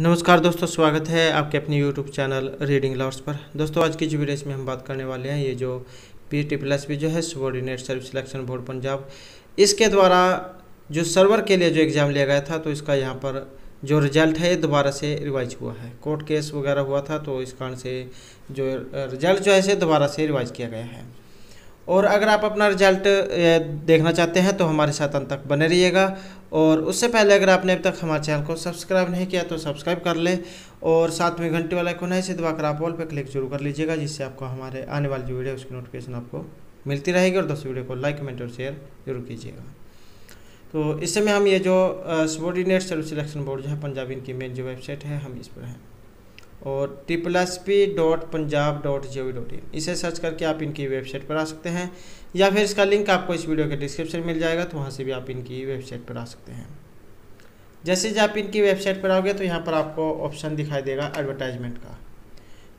नमस्कार दोस्तों, स्वागत है आपके अपने यूट्यूब चैनल रीडिंग लवर्स पर। दोस्तों, आज की जो वीडियो में हम बात करने वाले हैं, ये जो पी टी प्लस भी जो है subordinate service selection board Punjab इसके द्वारा जो सर्वर के लिए जो एग्ज़ाम लिया गया था तो इसका यहाँ पर जो रिज़ल्ट है, ये दोबारा से रिवाइज हुआ है। कोर्ट केस वगैरह हुआ था तो इस कारण से जो रिज़ल्ट जो है, इसे दोबारा से रिवाइज किया गया है। और अगर आप अपना रिज़ल्ट देखना चाहते हैं तो हमारे साथ अंत तक बने रहिएगा। और उससे पहले अगर आपने अब तक हमारे चैनल को सब्सक्राइब नहीं किया तो सब्सक्राइब कर लें और साथ में घंटे वाला आइकन है, इसे दबाकर आप ऑल पर क्लिक ज़रूर कर लीजिएगा, जिससे आपको हमारे आने वाली जो वीडियो उसकी नोटिफिकेशन आपको मिलती रहेगी और दोस्तों वीडियो को लाइक कमेंट और शेयर ज़रूर कीजिएगा। तो इस समय हम ये जो सबॉर्डिनेट सर्विस सिलेक्शन बोर्ड जो है, पंजाब इनकी मेन जो वेबसाइट है, हम इस पर हैं। और triple S P dot Punjab dot G O V dot in इसे सर्च करके आप इनकी वेबसाइट पर आ सकते हैं, या फिर इसका लिंक आपको इस वीडियो के डिस्क्रिप्शन मिल जाएगा तो वहाँ से भी आप इनकी वेबसाइट पर आ सकते हैं। जैसे जब आप इनकी वेबसाइट पर आओगे तो यहाँ पर आपको ऑप्शन दिखाई देगा एडवर्टाइजमेंट का।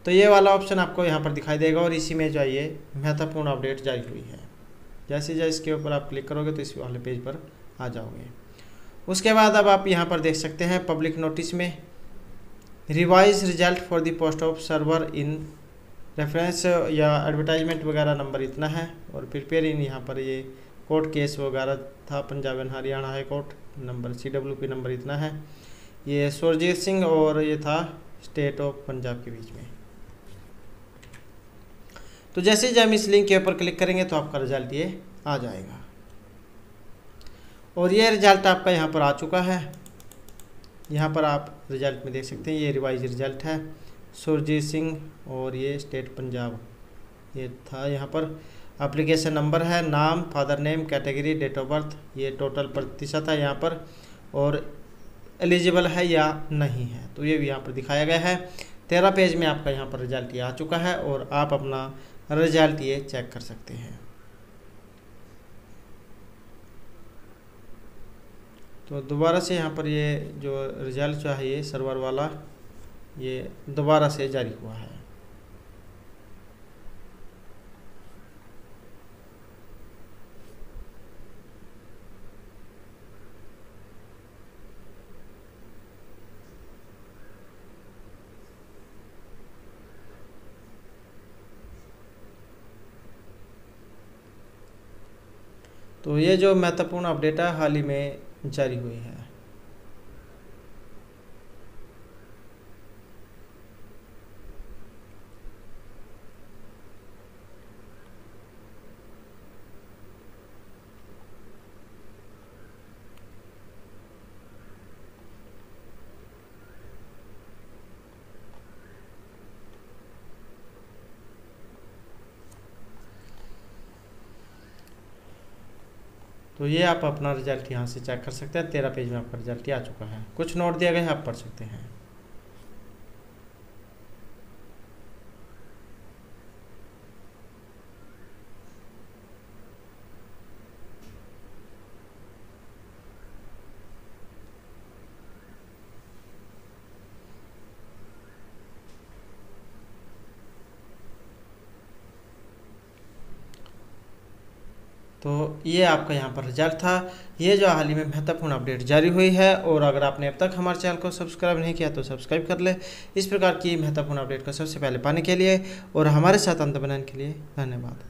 तो ये वाला ऑप्शन आपको यहाँ पर दिखाई देगा, और इसी में जो है महत्वपूर्ण अपडेट जारी हुई है। जैसे जैसे इसके ऊपर आप क्लिक करोगे तो इस वाले पेज पर आ जाओगे। उसके बाद अब आप यहाँ पर देख सकते हैं पब्लिक नोटिस में revise result for the post of server in reference या एडवर्टाइजमेंट वगैरह नंबर इतना है, और प्रिपेयर इन यहाँ पर ये कोर्ट केस वगैरह था, Punjab and Haryana High Court number C W P number इतना है। ये सुरजीत सिंह और ये था स्टेट ऑफ़ पंजाब के बीच में। तो जैसे जब हम इस लिंक के ऊपर क्लिक करेंगे तो आपका रिज़ल्ट ये आ जाएगा। और ये रिज़ल्ट आपका यहाँ पर आ चुका है। यहाँ पर आप रिज़ल्ट में देख सकते हैं, ये रिवाइज रिज़ल्ट है। सुरजीत सिंह और ये स्टेट पंजाब। ये था यहाँ पर। अप्लीकेशन नंबर है, नाम father name category date of birth ये टोटल प्रतिशत है यहाँ पर। और एलिजिबल है या नहीं है तो ये भी यहाँ पर दिखाया गया है। तेरह पेज में आपका यहाँ पर रिज़ल्ट ये आ चुका है और आप अपना रिज़ल्ट ये चेक कर सकते हैं। तो दोबारा से यहाँ पर ये जो रिज़ल्ट जो है ये सर्वर वाला, ये दोबारा से जारी हुआ है। तो ये जो महत्वपूर्ण अपडेट है हाल ही में जारी हुई है। तो ये आप अपना रिज़ल्ट यहाँ से चेक कर सकते हैं। तेरह पेज में आपका रिज़ल्ट आ चुका है। कुछ नोट दिया गया है, आप पढ़ सकते हैं। तो ये आपका यहाँ पर रिज़ल्ट था। ये जो हाल ही में महत्वपूर्ण अपडेट जारी हुई है और अगर आपने अब तक हमारे चैनल को सब्सक्राइब नहीं किया तो सब्सक्राइब कर ले। इस प्रकार की महत्वपूर्ण अपडेट को सबसे पहले पाने के लिए और हमारे साथ अंत बनाने के लिए धन्यवाद।